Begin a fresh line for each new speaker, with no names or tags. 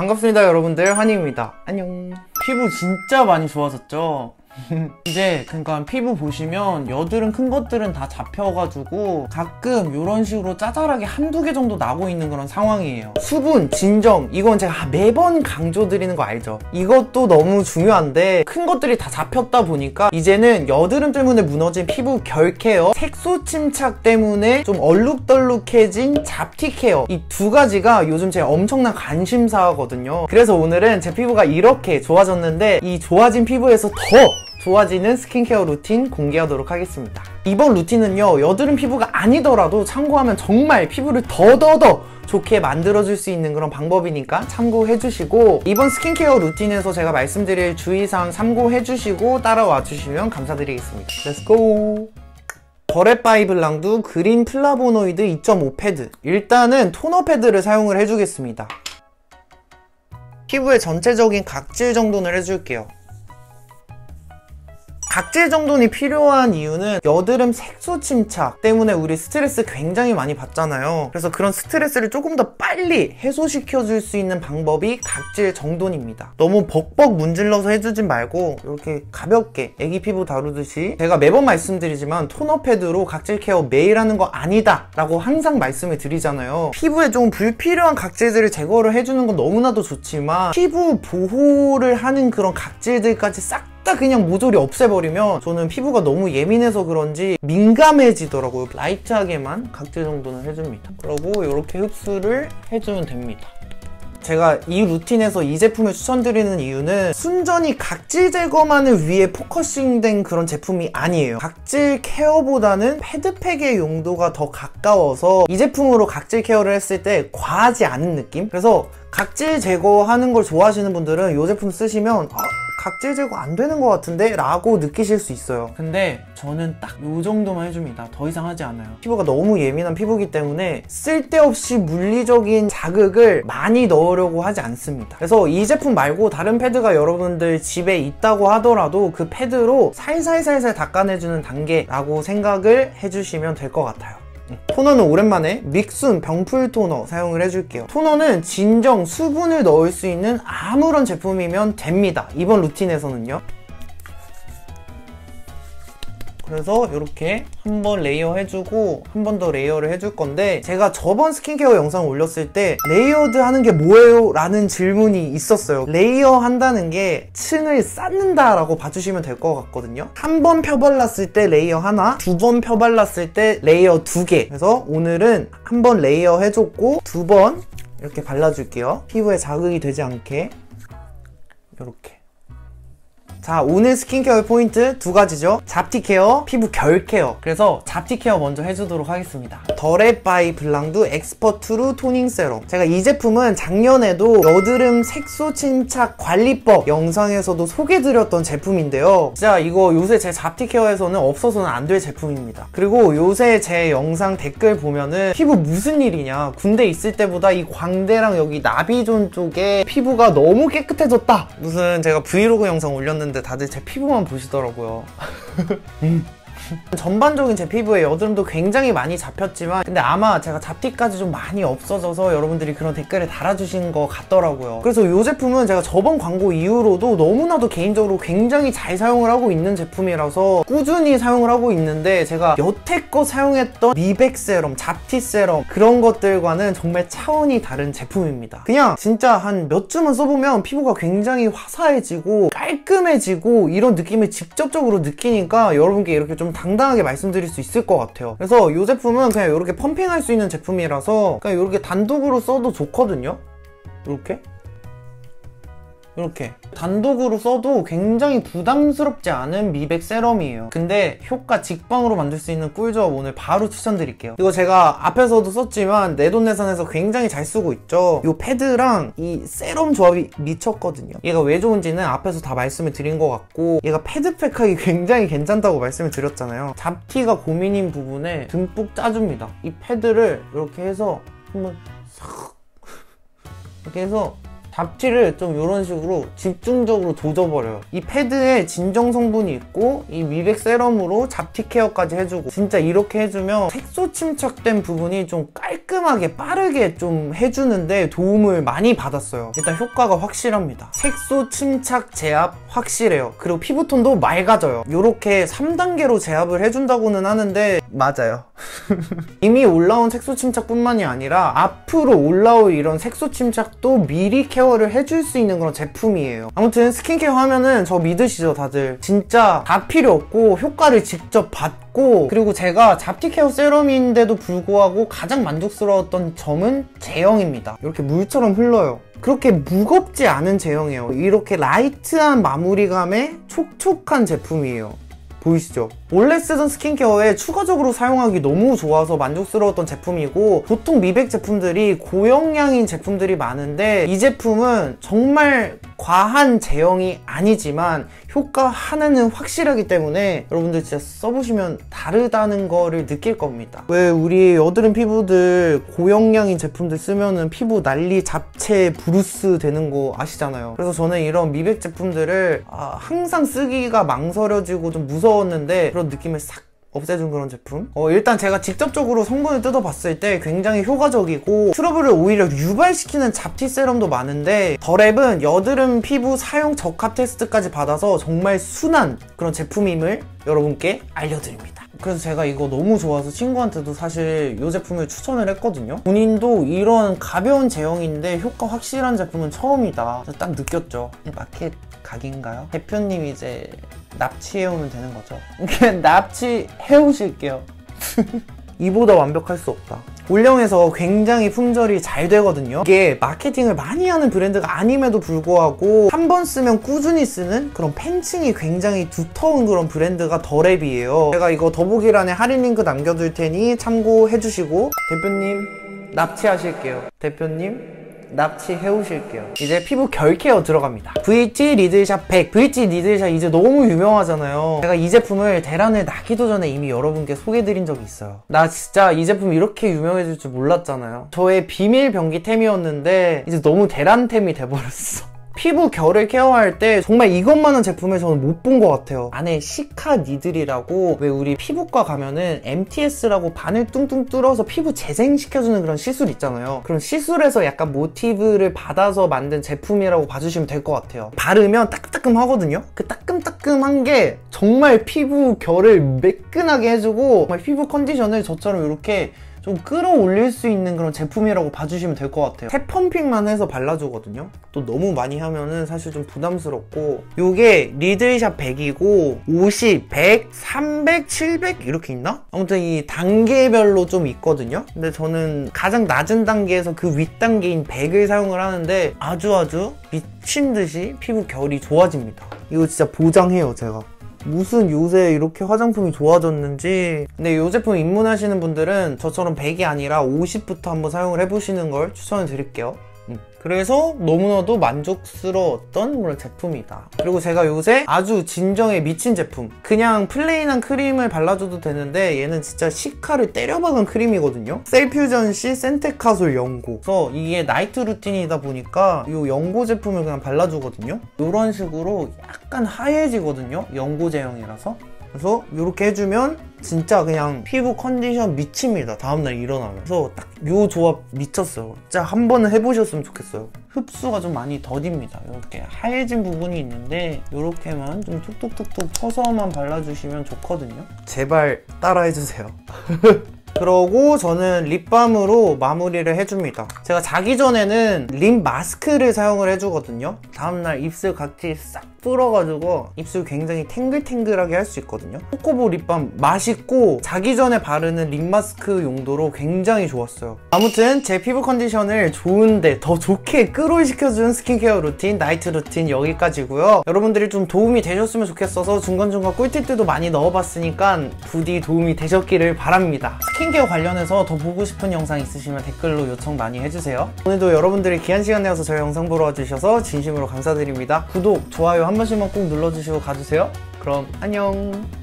반갑습니다 여러분들. 환희입니다. 안녕. 피부 진짜 많이 좋아졌죠? 이제 그러니까 피부 보시면 여드름 큰 것들은 다 잡혀가지고 가끔 이런 식으로 짜잘하게 한두 개 정도 나고 있는 그런 상황이에요. 수분, 진정 이건 제가 매번 강조드리는 거 알죠? 이것도 너무 중요한데 큰 것들이 다 잡혔다 보니까 이제는 여드름 때문에 무너진 피부 결 케어 색소 침착 때문에 좀 얼룩덜룩해진 잡티 케어 이 두 가지가 요즘 제 엄청난 관심사거든요. 그래서 오늘은 제 피부가 이렇게 좋아졌는데 이 좋아진 피부에서 더 좋아지는 스킨케어 루틴 공개하도록 하겠습니다. 이번 루틴은요, 여드름 피부가 아니더라도 참고하면 정말 피부를 더더더 좋게 만들어줄 수 있는 그런 방법이니까 참고해주시고 이번 스킨케어 루틴에서 제가 말씀드릴 주의사항 참고해주시고 따라와 주시면 감사드리겠습니다. Let's go! 더랩바이 블랑두 그린 플라보노이드 2.5 패드 일단은 토너 패드를 사용을 해주겠습니다. 피부의 전체적인 각질 정돈을 해줄게요. 각질 정돈이 필요한 이유는 여드름 색소 침착 때문에 우리 스트레스 굉장히 많이 받잖아요. 그래서 그런 스트레스를 조금 더 빨리 해소시켜 줄 수 있는 방법이 각질 정돈입니다. 너무 벅벅 문질러서 해주진 말고 이렇게 가볍게 애기 피부 다루듯이 제가 매번 말씀드리지만 토너 패드로 각질 케어 매일 하는 거 아니다 라고 항상 말씀을 드리잖아요. 피부에 좀 불필요한 각질들을 제거를 해주는 건 너무나도 좋지만 피부 보호를 하는 그런 각질들까지 싹 딱 그냥 모조리 없애버리면 저는 피부가 너무 예민해서 그런지 민감해지더라고요. light하게만 각질 정도는 해줍니다. 그리고 이렇게 흡수를 해주면 됩니다. 제가 이 루틴에서 이 제품을 추천드리는 이유는 순전히 각질 제거만을 위해 focusing된 그런 제품이 아니에요. 각질 케어보다는 패드팩의 용도가 더 가까워서 이 제품으로 각질 케어를 했을 때 과하지 않은 느낌? 그래서 각질 제거하는 걸 좋아하시는 분들은 이 제품 쓰시면 아, 각질 제거 안 되는 것 같은데? 라고 느끼실 수 있어요. 근데 저는 딱 이 정도만 해줍니다. 더 이상 하지 않아요. 피부가 너무 예민한 피부기 때문에 쓸데없이 물리적인 자극을 많이 넣으려고 하지 않습니다. 그래서 이 제품 말고 다른 패드가 여러분들 집에 있다고 하더라도 그 패드로 살살살살 닦아내주는 단계라고 생각을 해주시면 될 것 같아요 토너는 오랜만에 믹순 병풀 토너 사용을 해줄게요. 토너는 진정 수분을 넣을 수 있는 아무런 제품이면 됩니다. 이번 루틴에서는요 그래서 이렇게 한 번 layer 해주고 한 번 더 layer를 해줄 건데 제가 저번 스킨케어 영상 올렸을 때 layered 하는 게 뭐예요? 라는 질문이 있었어요. layer 한다는 게 층을 쌓는다 라고 봐주시면 될 것 같거든요. 한 번 펴발랐을 때 layer 하나 두 번 펴발랐을 때 layer 두 개. 그래서 오늘은 한 번 layer 해줬고 두 번 이렇게 발라줄게요. 피부에 자극이 되지 않게. 이렇게 자 오늘 스킨케어의 포인트 두 가지죠. 잡티 케어, 피부 결 케어. 그래서 잡티 케어 먼저 해주도록 하겠습니다. 더랩바이 블랑두 엑스퍼트루 토닝 세럼. 제가 이 제품은 작년에도 여드름 색소 침착 관리법 영상에서도 소개드렸던 제품인데요. 진짜 이거 요새 제 잡티 케어에서는 없어서는 안 될 제품입니다. 그리고 요새 제 영상 댓글 보면은 피부 무슨 일이냐? 군대 있을 때보다 이 광대랑 여기 나비존 쪽에 피부가 너무 깨끗해졌다. 무슨 제가 브이로그 영상 올렸는데 다들 제 피부만 보시더라고요 음. 전반적인 제 피부에 여드름도 굉장히 많이 잡혔지만 근데 아마 제가 잡티까지 좀 많이 없어져서 여러분들이 그런 댓글을 달아주신 것 같더라고요. 그래서 이 제품은 제가 저번 광고 이후로도 너무나도 개인적으로 굉장히 잘 사용을 하고 있는 제품이라서 꾸준히 사용을 하고 있는데 제가 여태껏 사용했던 미백 세럼, 잡티 세럼 그런 것들과는 정말 차원이 다른 제품입니다. 그냥 진짜 한 몇 주만 써보면 피부가 굉장히 화사해지고 깔끔해지고 이런 느낌을 직접적으로 느끼니까 여러분께 이렇게 좀 당당하게 말씀드릴 수 있을 것 같아요. 그래서 이 제품은 그냥 이렇게 펌핑할 수 있는 제품이라서 그냥 이렇게 단독으로 써도 좋거든요? 이렇게 이렇게 단독으로 써도 굉장히 부담스럽지 않은 미백 세럼이에요. 근데 효과 직방으로 만들 수 있는 꿀조합 오늘 바로 추천드릴게요. 이거 제가 앞에서도 썼지만 내돈내산해서 굉장히 잘 쓰고 있죠? 이 패드랑 이 세럼 조합이 미쳤거든요. 얘가 왜 좋은지는 앞에서 다 말씀을 드린 것 같고 얘가 패드팩하기 굉장히 괜찮다고 말씀을 드렸잖아요. 잡티가 고민인 부분에 듬뿍 짜줍니다. 이 패드를 이렇게 해서 한번 싹 이렇게 해서 잡티를 좀 이런 식으로 집중적으로 도져버려요. 이 패드에 진정 성분이 있고 이 미백 세럼으로 잡티 케어까지 해주고 진짜 이렇게 해주면 색소 침착된 부분이 좀 깔끔하게 빠르게 좀 해주는데 도움을 많이 받았어요. 일단 효과가 확실합니다. 색소 침착 제압 확실해요. 그리고 피부톤도 맑아져요. 이렇게 3단계로 제압을 해준다고는 하는데 맞아요. 이미 올라온 색소 침착뿐만이 아니라 앞으로 올라올 이런 색소 침착도 미리 케어를 해줄 수 있는 그런 제품이에요. 아무튼 스킨케어 하면은 저 믿으시죠, 다들. 진짜 다 필요 없고 효과를 직접 봤고 그리고 제가 잡티 케어 세럼인데도 불구하고 가장 만족스러웠던 점은 제형입니다. 이렇게 물처럼 흘러요. 그렇게 무겁지 않은 제형이에요. 이렇게 light한 마무리감의 촉촉한 제품이에요. 보이시죠? 원래 쓰던 스킨케어에 추가적으로 사용하기 너무 좋아서 만족스러웠던 제품이고 보통 미백 제품들이 고영양인 제품들이 많은데 이 제품은 정말 과한 제형이 아니지만 효과 하나는 확실하기 때문에 여러분들 진짜 써보시면 다르다는 거를 느낄 겁니다. 왜 우리 여드름 피부들 고영양인 제품들 쓰면은 피부 난리 잡채 브루스 되는 거 아시잖아요. 그래서 저는 이런 미백 제품들을 아, 항상 쓰기가 망설여지고 좀 무서웠는데 그런 느낌을 싹 없애준 그런 제품. 어, 일단 제가 직접적으로 성분을 뜯어봤을 때 굉장히 효과적이고 트러블을 오히려 유발시키는 잡티 세럼도 많은데 더랩은 여드름 피부 사용 적합 테스트까지 받아서 정말 순한 그런 제품임을 여러분께 알려드립니다. 그래서 제가 이거 너무 좋아서 친구한테도 사실 이 제품을 추천을 했거든요. 본인도 이런 가벼운 제형인데 효과 확실한 제품은 처음이다. 딱 느꼈죠. 마켓 각인가요? 대표님 이제 납치해오면 되는 거죠. 그냥 납치해오실게요. 이보다 완벽할 수 없다. 올영에서 굉장히 품절이 잘 되거든요. 이게 마케팅을 많이 하는 브랜드가 아님에도 불구하고 한 번 쓰면 꾸준히 쓰는 그런 팬층이 굉장히 두터운 그런 브랜드가 더랩이에요. 제가 이거 더보기란에 할인 링크 남겨둘 테니 참고해 주시고 대표님 납치하실게요. 대표님 납치해 오실게요. 이제 피부 결 케어 들어갑니다. VT 리들샷 100. VT 리들샷 이제 너무 유명하잖아요. 제가 이 제품을 대란을 나기도 전에 이미 여러분께 소개해드린 적이 있어요. 나 진짜 이 제품 이렇게 유명해질 줄 몰랐잖아요. 저의 비밀 변기템이었는데 이제 너무 대란템이 돼버렸어. 피부 결을 케어할 때 정말 이것만한 제품을 저는 못 본 것 같아요. 안에 시카 니들이라고 왜 우리 피부과 가면은 MTS라고 바늘 뚱뚱 뚫어서 피부 재생시켜주는 그런 시술 있잖아요. 그런 시술에서 약간 모티브를 받아서 만든 제품이라고 봐주시면 될 것 같아요. 바르면 따끔따끔하거든요. 그 따끔따끔한 게 정말 피부 결을 매끈하게 해주고 정말 피부 컨디션을 저처럼 이렇게 좀 끌어올릴 수 있는 그런 제품이라고 봐주시면 될 것 같아요. 세 펌핑만 해서 발라주거든요. 또 너무 많이 하면은 사실 좀 부담스럽고 요게 리들샵 100이고 50, 100, 300, 700 이렇게 있나? 아무튼 이 단계별로 좀 있거든요. 근데 저는 가장 낮은 단계에서 그 윗단계인 100을 사용을 하는데 아주 아주 미친 듯이 피부 결이 좋아집니다. 이거 진짜 보장해요 제가 무슨 요새 이렇게 화장품이 좋아졌는지 근데 이 제품 입문하시는 분들은 저처럼 100이 아니라 50부터 한번 사용을 해보시는 걸 추천을 드릴게요 음. 그래서 너무나도 만족스러웠던 제품이다. 그리고 제가 요새 아주 진정에 미친 제품. 그냥 plain한 크림을 발라줘도 되는데 얘는 진짜 시카를 때려박은 크림이거든요. 셀퓨전시 센테카솔 연고. 그래서 이게 나이트 루틴이다 보니까 이 연고 제품을 그냥 발라주거든요. 이런 식으로 약간 하얘지거든요. 연고 제형이라서 그래서 이렇게 해주면 진짜 그냥 피부 컨디션 미칩니다. 다음날 일어나면. 그래서 딱요 조합 미쳤어요. 진짜 한 번은 해보셨으면 좋겠어요. 흡수가 좀 많이 더딥니다. 이렇게 하얘진 부분이 있는데 이렇게만 좀 툭툭툭툭 쳐서만 발라주시면 좋거든요. 제발 따라해주세요 그러고 저는 립밤으로 마무리를 해줍니다. 제가 자기 전에는 립 마스크를 사용을 해주거든요. 다음날 입술 각질 싹 불어가지고 입술 굉장히 탱글탱글하게 할 수 있거든요. 코코보 립밤 맛있고 자기 전에 바르는 립 마스크 용도로 굉장히 좋았어요. 아무튼 제 피부 컨디션을 좋은데 더 좋게 끌어시켜준 스킨케어 루틴 나이트 루틴 여기까지고요. 여러분들이 좀 도움이 되셨으면 좋겠어서 중간중간 꿀팁들도 많이 넣어봤으니까 부디 도움이 되셨기를 바랍니다 스킨케어 관련해서 더 보고 싶은 영상 있으시면 댓글로 요청 많이 해주세요 오늘도 여러분들이 귀한 시간 내어서 저희 영상 보러 와주셔서 진심으로 감사드립니다 구독, 좋아요 한 번씩만 꼭 눌러주시고 가주세요. 그럼 안녕.